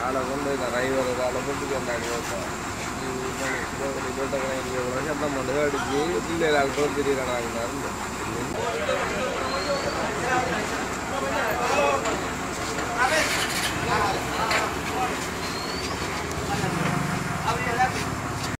ആളെ കൊണ്ട് ഡ്രൈവർ ഒരാളെ പൊട്ടിക്കൊണ്ടാണ് നോക്കാം ശബ്ദം കൊണ്ട് ഇല്ല. പിള്ളേരാൾ തോത്തിരി കാണാറുണ്ട്